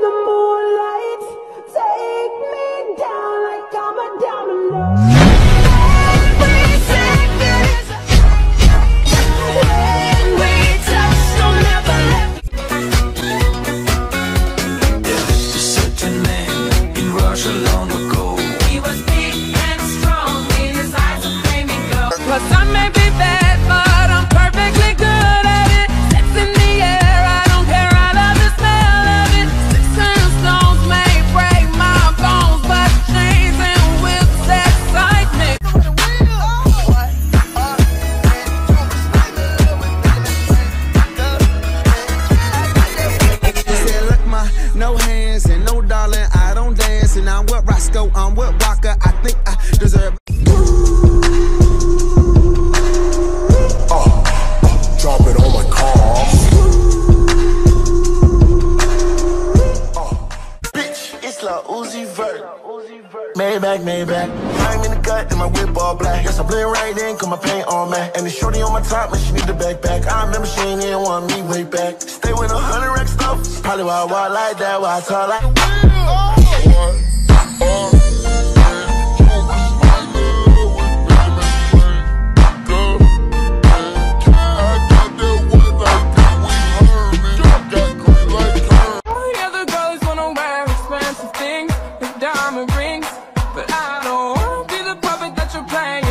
the moonlight. Maybach, Maybach. I'm in the gut and my whip all black. Yes, I blend right in, cause my paint on matte. And the shorty on my top, man, she need the backpack. I remember she ain't even want me way back. Stay with a hundred rack stuff. Probably why I walk like that, why I talk like. All puppet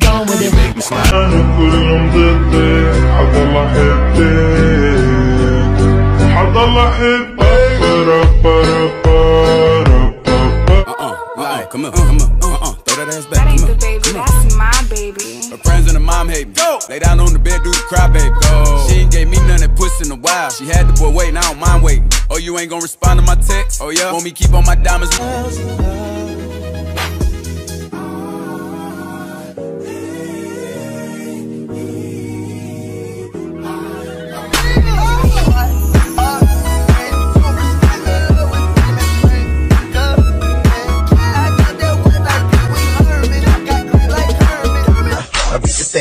Go ahead, with it. make me smile. Uh, come on, come on, uh, uh, throw that ass back. That ain't the on. baby, that's my baby. Her friends and her mom hate me. Go. Lay down on the bed, do the cry, baby. Go. She ain't gave me none that puss in a while. She had the boy waiting, I don't mind waiting. Oh, you ain't gonna respond to my text? Oh, yeah? Want me keep on my diamonds?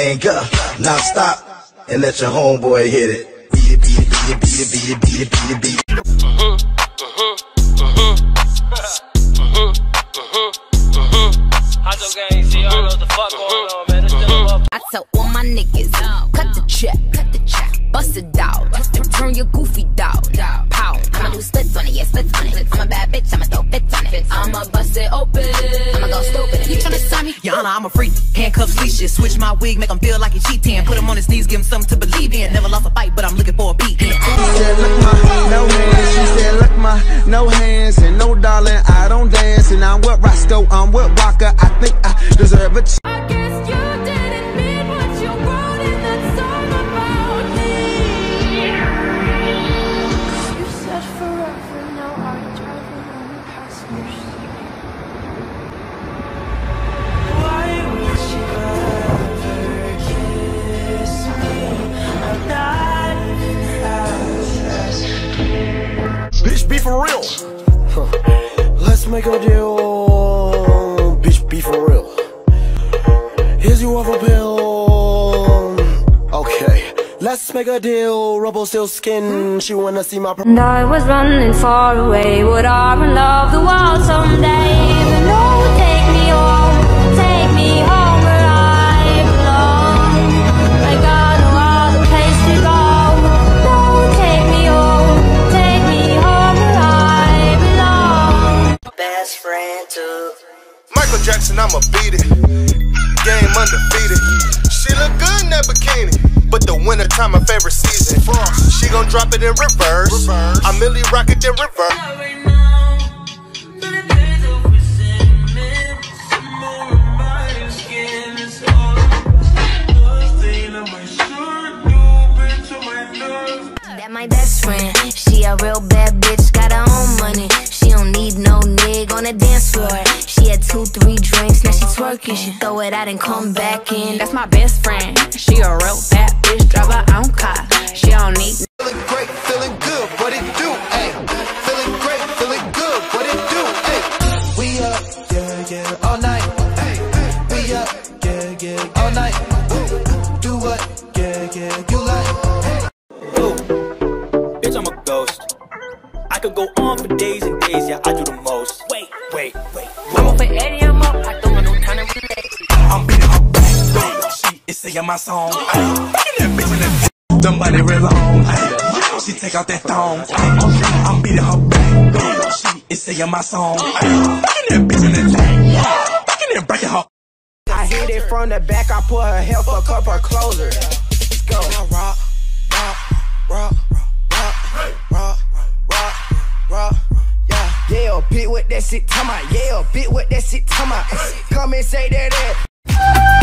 Thing up, now stop, and let your homeboy hit it. Beat it, beat it, beat it, beat it, beat it, beat it, beat it, beat it. I tell all my niggas, cut the check, cut the check, bust it out, turn your goofy dog, pow. I'ma do splits on it, yeah, splits on it. I'm a bad bitch, I'ma throw fits on it. I'ma bust it open, me? Honor, I'm a freak. Handcuffs, leashes. Switch my wig, make him feel like he cheating. Put him on his knees, give him something to believe in. Never lost a fight, but I'm looking for a beat. She said, look, my no hands. She said, look, my no hands for real. Let's make a deal. Bitch, be for real. Here's your other pill. Okay, let's make a deal. Rubble still skin. She wanna see my. And I was running far away. Would I love the world someday? But no, take me Jackson, I'ma beat it. Game undefeated. She look good in that bikini. But the winter time, my favorite season. She gon' drop it in reverse. I Milly rock in reverse. Throw it out and come back in. That's my best friend. She a real bad bitch, drive her own car. She don't need Feeling great, feeling good, what it do, ayy? Feeling great, feeling good, what it do, ayy? We up, yeah, yeah, all night, ayy. We up, yeah, yeah, all night. Singing my song. Ay, that bitch in the Somebody real long. Ay, she take out that thong. Ay, I'm beating her back. She is singing my song. Ay, that bitch in the thing. and breaking her. I hit it from the back, I put her health a cup her closer. Let's go. Rock, rock, rock, rock, rock, rock, rock, yeah. Yeah, bit with that shit, come on. Yeah, bit with that shit, come on. Come and say that. that.